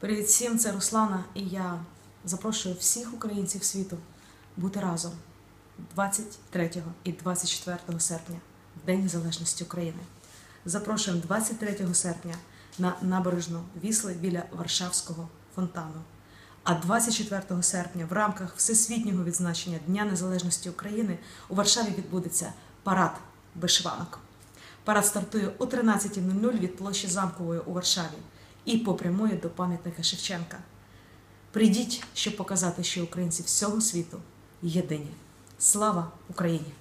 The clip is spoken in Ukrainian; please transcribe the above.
Привіт всім, це Руслана, і я запрошую всіх українців світу бути разом 23 і 24 серпня, в День Незалежності України. Запрошуємо 23 серпня на набережну Вісли біля Варшавського фонтану. А 24 серпня в рамках всесвітнього відзначення Дня Незалежності України у Варшаві відбудеться парад вишиванок. Парад стартує о 13.00 від площі Замкової у Варшаві і попрямує до пам'ятника Шевченка. Прийдіть, щоб показати, що українці всього світу єдині. Слава Україні!